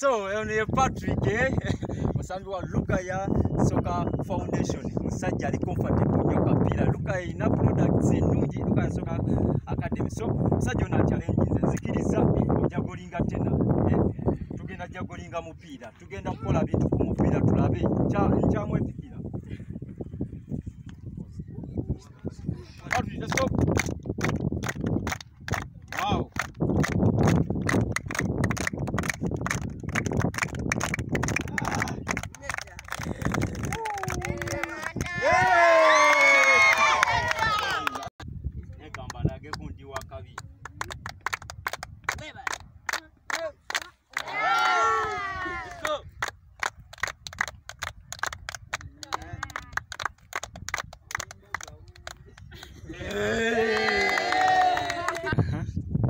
so ono patrick eh? musambi wa luka ya soka foundation. Musajja ali comfortable nnyo kapiira luka erina products ennungi luka ya soka academy. So musajja ono akyalenge nze. Nzikiriza ojagolinga tena eh? tugenda jagolinga mupiira tugenda kukola bintu ku mupiira tulabe. Nkyamwepikira let's go.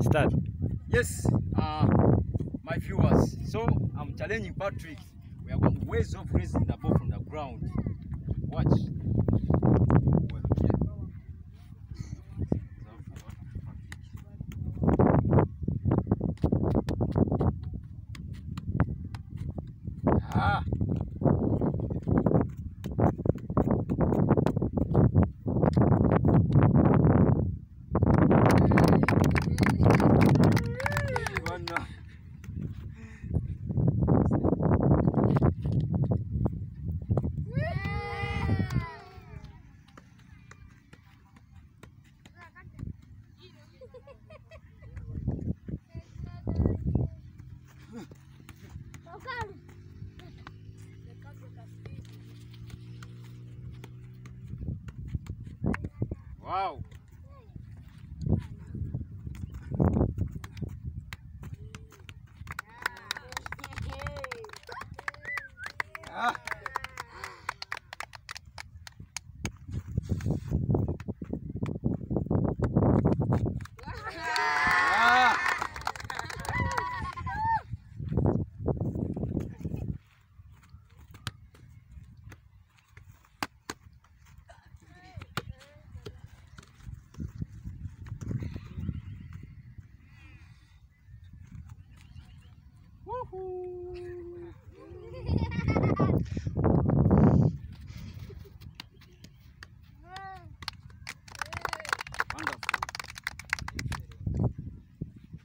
Start. Yes, uh, my viewers. So I'm challenging Patrick. We are going ways of raising the ball from the ground. Watch. Wow.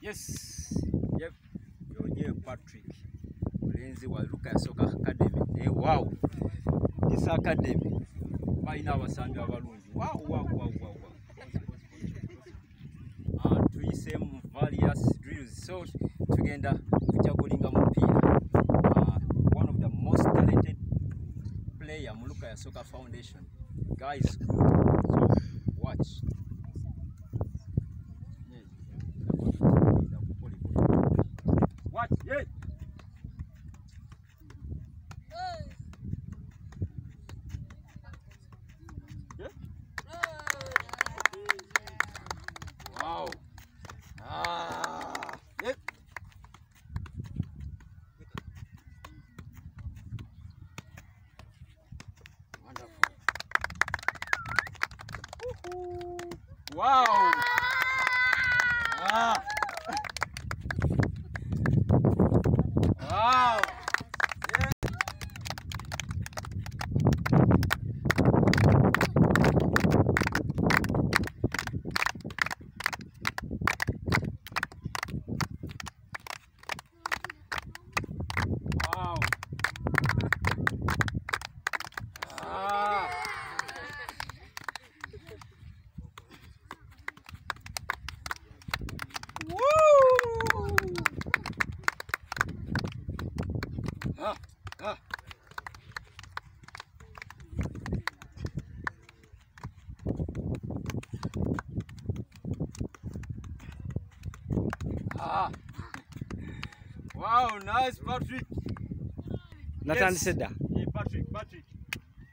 Yes. Yep. Yonye Patrick. Mulenzi wa Luka Soka Academy. Eh, wow. This academy. Balina abasambi abalungi. Wow, wow, wow, wow, wow. Uh, tuyise mu various drills. So tugenda kujagulinga mupiira. Soccer Foundation. Guys, Uau! Ah! ah! Wow, nice Patrick. natandise dda Hey, Patrick, Patrick.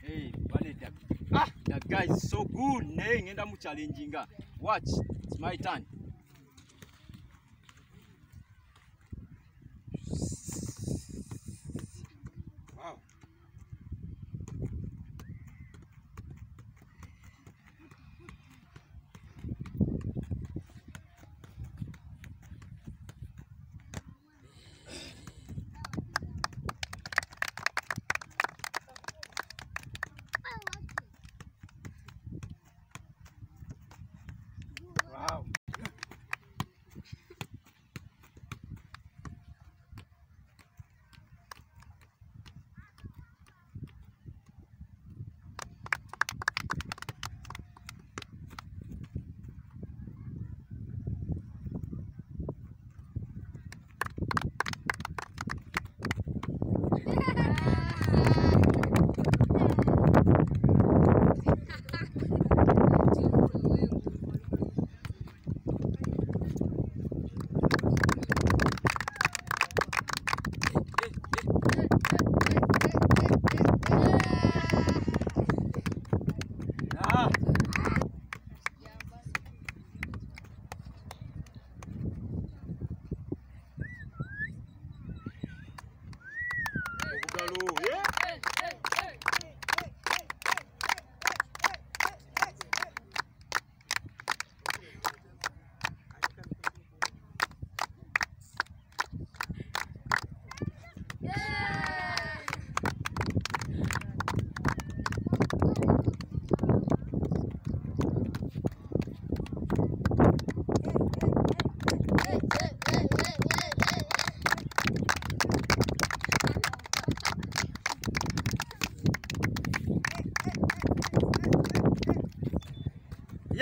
Hey, Vanessa. Ah, that guy is so good. Naye ngenda mu challenginga. Watch, it's my turn.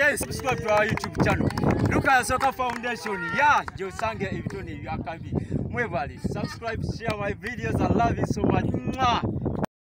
Yes, subscribe to our YouTube channel. Luka Soka Foundation. Yeah, Josange ebitone byakabi. Mwebali. Subscribe, share my videos. I love you so much. Mwah.